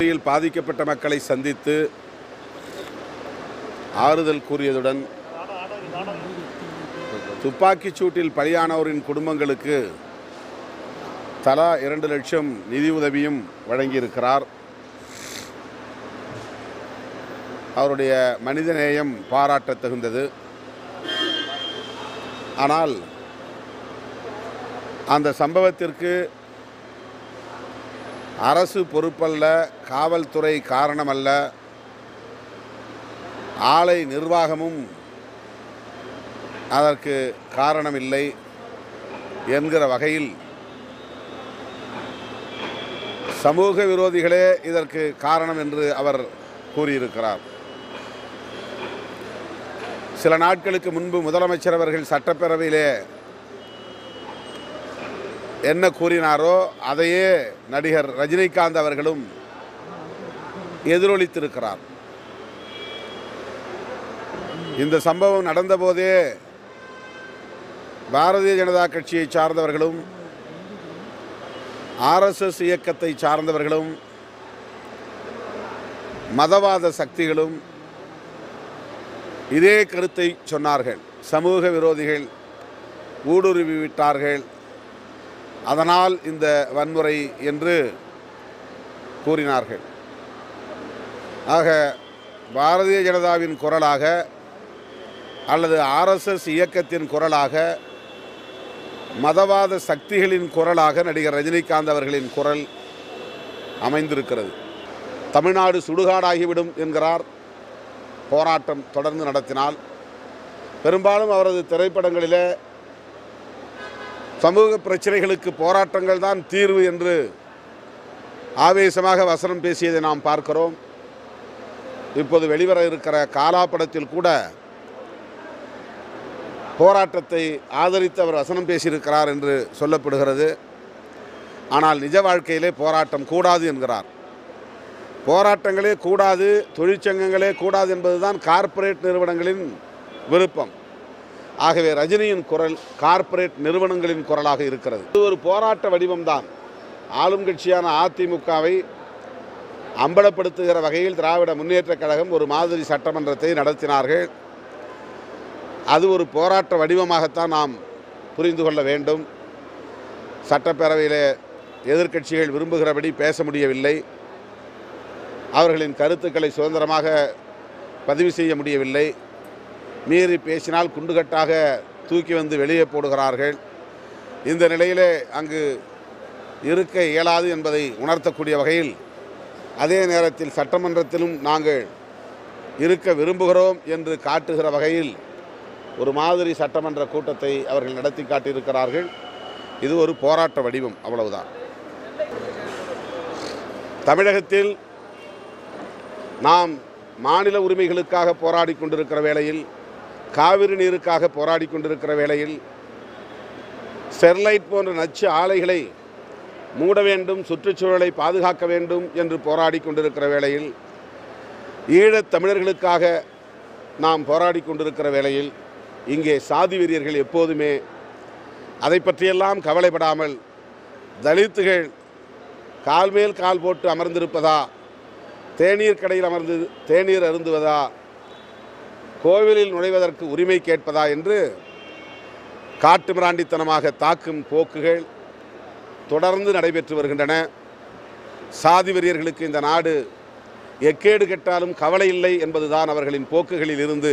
புயலில் பாதிக்கப்பட்ட மக்களை சந்தித்து ஆறுதல் கூறியதுடன் துப்பாக்கிச் சூட்டில் பலியானோரின் குடும்பங்களுக்கு தலா இரண்டு லட்சம் நிதியுதவியும் வழங்கியிருக்கிறார். அவருடைய மனிதநேயம் பாராட்டத் தகுந்தது ஆனால் அந்த சம்பவத்திற்கு அரசு பொறுப்பல்ல காவல்துறை காரணமல்ல. ஆலை நிர்வாகமும் அதற்கு காரணமில்லை என்கிற வகையில் சமூக விரோதிகளே இதற்கு காரணம் என்று அவர் கூறியிருக்கிறார். சில நாட்களுக்கு முன்பு முதலமைச்சர் அவர்கள் சட்டப்பேரவையிலே என்ன கூறினாரோ அதையே நடிகர் ரஜினிகாந்த் அவர்களும் எதிரொலித்திருக்கிறார். இந்த சம்பவம் நடந்தபோதே பாரதிய ஜனதா கட்சியை சார்ந்தவர்களும் ஆர்எஸ்எஸ் இயக்கத்தை சார்ந்தவர்களும் மதவாத சக்திகளும் இதே கருத்தை சொன்னார்கள். சமூக விரோதிகள் ஊடுருவி விட்டார்கள் அதனால் இந்த வன்முறை என்று கூறினார்கள். ஆக பாரதிய ஜனதாவின் குரலாக அல்லது ஆர்எஸ்எஸ் இயக்கத்தின் குரலாக மதவாத சக்திகளின் குரலாக நடிகர் ரஜினிகாந்த் அவர்களின் குரல் அமைந்திருக்கிறது. தமிழ்நாடு சுடுகாடாகிவிடும் என்கிறார். போராட்டம் தொடர்ந்து நடத்தினால் பெரும்பாலும் அவரது திரைப்படங்களிலே சமூக பிரச்சனைகளுக்கு போராட்டங்கள் தான் தீர்வு என்று ஆவேசமாக வசனம் பேசியதை நாம் பார்க்கிறோம். இப்போது வெளிவர இருக்கிற காலா படத்தில் கூட போராட்டத்தை ஆதரித்து அவர் வசனம் பேசியிருக்கிறார் என்று சொல்லப்படுகிறது. ஆனால் நிஜ வாழ்க்கையிலே போராட்டம் கூடாது என்கிறார். போராட்டங்களே கூடாது தொழிற்சங்கங்களே கூடாது என்பதுதான் கார்ப்பரேட் நிறுவனங்களின் விருப்பம். ஆகவே ரஜினியின் குரல் கார்ப்பரேட் நிறுவனங்களின் குரலாக இருக்கிறது. இது ஒரு போராட்ட வடிவம்தான். ஆளும் கட்சியான அதிமுகவை அம்பலப்படுத்துகிற வகையில் திராவிட முன்னேற்றக் கழகம் ஒரு மாதிரி சட்டமன்றத்தை நடத்தினார்கள். அது ஒரு போராட்ட வடிவமாகத்தான் நாம் புரிந்து கொள்ள வேண்டும். சட்டப்பேரவையிலே எதிர்க்கட்சிகள் விரும்புகிறபடி பேச முடியவில்லை. அவர்களின் கருத்துக்களை சுதந்திரமாக பதிவு செய்ய முடியவில்லை. மீறி பேசினால் குண்டுகட்டாக தூக்கி வந்து வெளியே போடுகிறார்கள். இந்த நிலையிலே அங்கு இருக்க இயலாது என்பதை உணர்த்தக்கூடிய வகையில் அதே நேரத்தில் சட்டமன்றத்திலும் நாங்கள் இருக்க விரும்புகிறோம் என்று காட்டுகிற வகையில் ஒரு மாதிரி சட்டமன்ற கூட்டத்தை அவர்கள் நடத்தி காட்டியிருக்கிறார்கள். இது ஒரு போராட்ட வடிவம் அவ்வளவுதான். தமிழகத்தில் நாம் மாநில உரிமைகளுக்காக போராடி கொண்டிருக்கிற வேளையில் காவிரி நீருக்காக போராடி கொண்டிருக்கிற வேளையில் ஸ்டெர்லைட் போன்ற நச்சு ஆலைகளை மூட வேண்டும் சுற்றுச்சூழலை பாதுகாக்க வேண்டும் என்று போராடி கொண்டிருக்கிற வேளையில் ஈழத் தமிழர்களுக்காக நாம் போராடி கொண்டிருக்கிற வேளையில் இங்கே சாதி வெறியர்கள் எப்போதுமே அதை பற்றியெல்லாம் கவலைப்படாமல் தலித்துகள் கால் மேல் கால் போட்டு அமர்ந்திருப்பதா? தேநீர் கடையில் அமர்ந்து தேநீர் அருந்துவதா? கோவிலில் நுழைவதற்கு உரிமை கேட்பதா என்று காட்டு மிராண்டித்தனமாக தாக்கும் போக்குகள் தொடர்ந்து நடைபெற்று வருகின்றன. சாதி வெறியர்களுக்கு இந்த நாடு எக்கேடு கெட்டாலும் கவலை இல்லை என்பதுதான் அவர்களின் போக்குகளில் இருந்து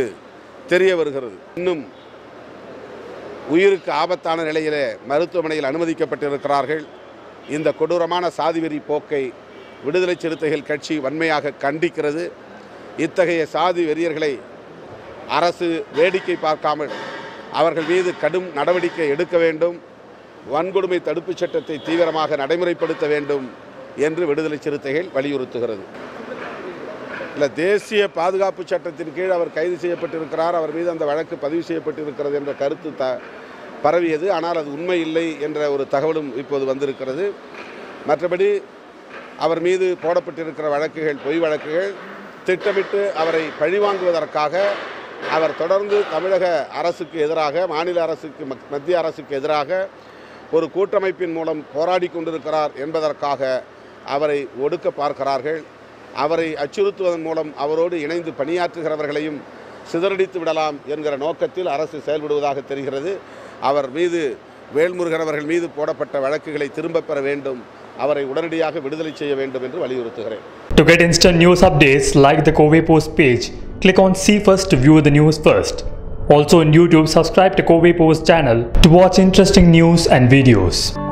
தெரிய வருகிறது. இன்னும் உயிருக்கு ஆபத்தான நிலையிலே மருத்துவமனையில் அனுமதிக்கப்பட்டிருக்கிறார்கள். இந்த கொடூரமான சாதிவெறி போக்கை விடுதலை சிறுத்தைகள் கட்சி வன்மையாக கண்டிக்கிறது. இத்தகைய சாதி வெறியர்களை அரசு வேடிக்கை பார்க்காமல் அவர்கள் மீது கடும் நடவடிக்கை எடுக்க வேண்டும். வன்கொடுமை தடுப்புச் சட்டத்தை தீவிரமாக நடைமுறைப்படுத்த வேண்டும் என்று விடுதலை சிறுத்தைகள் வலியுறுத்துகிறது. இல்லை தேசிய பாதுகாப்பு சட்டத்தின் கீழ் அவர் கைது செய்யப்பட்டிருக்கிறார். அவர் மீது அந்த வழக்கு பதிவு செய்யப்பட்டிருக்கிறது என்ற கருத்து த பரவியது. ஆனால் அது உண்மை இல்லை என்ற ஒரு தகவலும் இப்போது வந்திருக்கிறது. மற்றபடி அவர் மீது போடப்பட்டிருக்கிற வழக்குகள் பொய் வழக்குகள் திட்டமிட்டு அவரை பழிவாங்குவதற்காக அவர் தொடர்ந்து தமிழக அரசுக்கு எதிராக மாநில அரசுக்கு மத்- மத்திய அரசுக்கு எதிராக ஒரு கூட்டமைப்பின் மூலம் போராடி கொண்டிருக்கிறார் என்பதற்காக அவரை ஒடுக்க பார்க்கிறார்கள். அவரை அச்சுறுத்துவதன் மூலம் அவரோடு இணைந்து பணியாற்றுகிறவர்களையும் சிதறடித்து விடலாம் என்கிற நோக்கத்தில் அரசு செயல்படுவதாக தெரிகிறது. அவர் மீது வேல்முருகன் அவர்கள் மீது போடப்பட்ட வழக்குகளை திரும்பப் பெற வேண்டும். அவரை உடனடியாக விடுதலை செய்ய வேண்டும் என்று வலியுறுத்துகிறேன். To get instant news updates, like the Kobe Post page. Click on See First to view the news first. Also on YouTube, subscribe to Kobe Post channel to watch interesting news and videos.